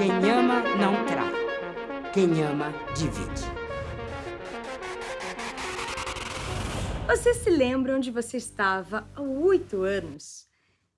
Quem ama não trai. Quem ama divide. Você se lembra onde você estava há oito anos?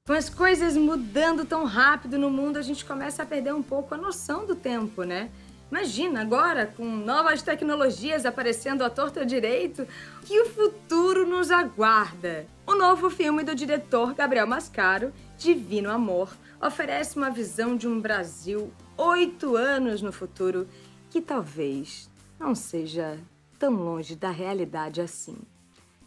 Com as coisas mudando tão rápido no mundo, a gente começa a perder um pouco a noção do tempo, né? Imagina agora, com novas tecnologias aparecendo à torta direito, que o futuro nos aguarda. O novo filme do diretor Gabriel Mascaro, Divino Amor, oferece uma visão de um Brasil oito anos no futuro que talvez não seja tão longe da realidade assim.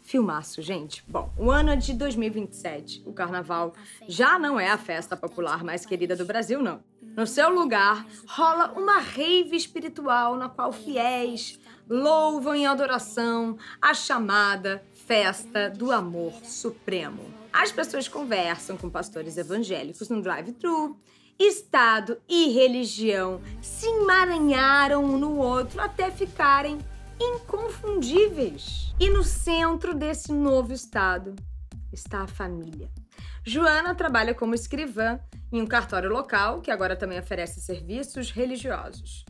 Filmaço, gente. Bom, o ano é de 2027. O carnaval já não é a festa popular mais querida do Brasil, não. No seu lugar, rola uma rave espiritual na qual fiéis louvam em adoração a chamada festa do amor supremo. As pessoas conversam com pastores evangélicos no drive-thru. Estado e religião se emaranharam um no outro até ficarem inconfundíveis. E no centro desse novo estado está a família. Joana trabalha como escrivã em um cartório local que agora também oferece serviços religiosos.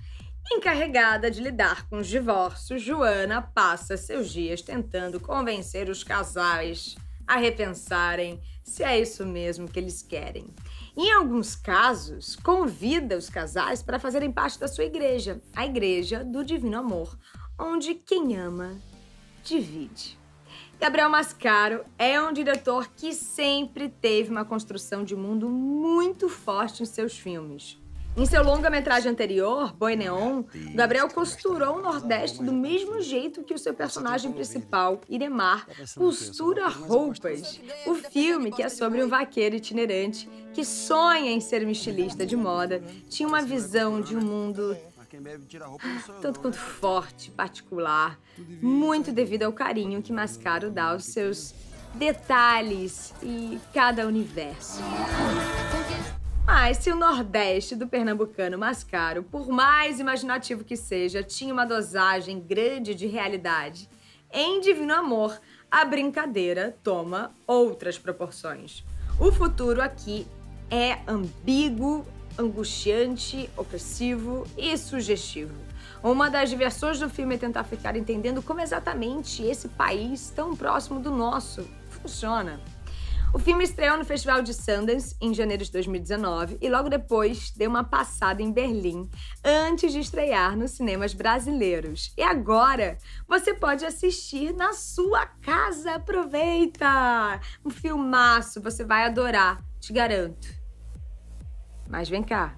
Encarregada de lidar com os divórcios, Joana passa seus dias tentando convencer os casais a repensarem se é isso mesmo que eles querem. Em alguns casos, convida os casais para fazerem parte da sua igreja, a Igreja do Divino Amor, onde quem ama divide. Gabriel Mascaro é um diretor que sempre teve uma construção de mundo muito forte em seus filmes. Em seu longa-metragem anterior, Boi Neon, Gabriel costurou o Nordeste do mesmo jeito que o seu personagem principal, Iremar, costura roupas. O filme, que é sobre um vaqueiro itinerante que sonha em ser um estilista de moda, tinha uma visão de um mundo tanto quanto forte, particular, muito devido ao carinho que Mascaro dá aos seus detalhes e cada universo. Mas se o Nordeste do pernambucano Mascaro, por mais imaginativo que seja, tinha uma dosagem grande de realidade, em Divino Amor, a brincadeira toma outras proporções. O futuro aqui é ambíguo, angustiante, opressivo e sugestivo. Uma das diversões do filme é tentar ficar entendendo como exatamente esse país tão próximo do nosso funciona. O filme estreou no Festival de Sundance em janeiro de 2019 e logo depois deu uma passada em Berlim antes de estrear nos cinemas brasileiros. E agora você pode assistir na sua casa. Aproveita! Um filmaço, você vai adorar, te garanto. Mas vem cá.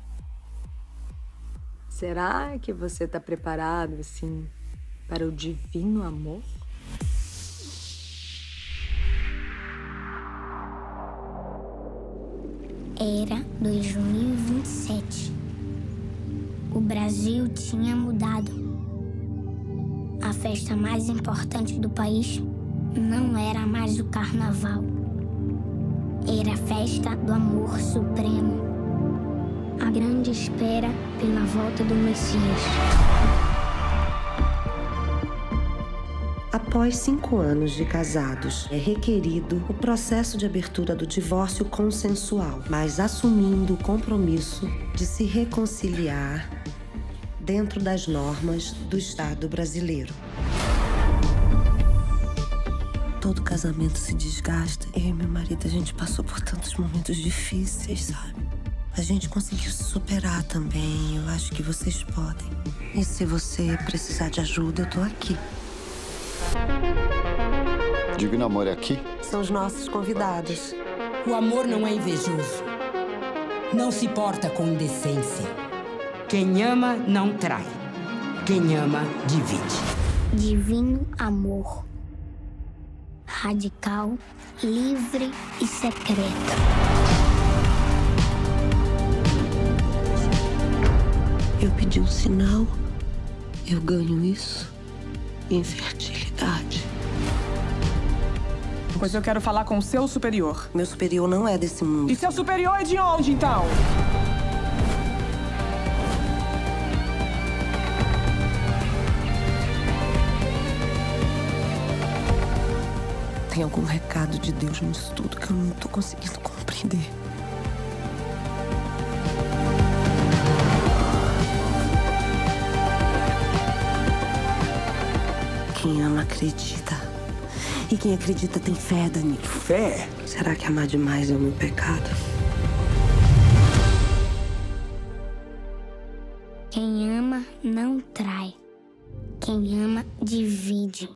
Será que você está preparado, assim, para o divino amor? Era 2027. O Brasil tinha mudado. A festa mais importante do país não era mais o carnaval. Era a festa do amor supremo a grande espera pela volta do Messias. Após cinco anos de casados, é requerido o processo de abertura do divórcio consensual, mas assumindo o compromisso de se reconciliar dentro das normas do Estado brasileiro. Todo casamento se desgasta. Eu e meu marido, a gente passou por tantos momentos difíceis, sabe? A gente conseguiu se superar também. Eu acho que vocês podem. E se você precisar de ajuda, eu tô aqui. Divino Amor é aqui? São os nossos convidados. O amor não é invejoso. Não se porta com indecência. Quem ama não trai. Quem ama divide. Divino Amor. Radical, livre e secreto. Eu pedi um sinal, eu ganho isso. Infertilidade. Pois eu quero falar com o seu superior. Meu superior não é desse mundo. E seu superior é de onde, então? Tem algum recado de Deus nisso tudo que eu não tô conseguindo compreender. Quem ama acredita. E quem acredita tem fé, Danilo. Fé? Será que amar demais é o meu pecado? Quem ama não trai. Quem ama divide.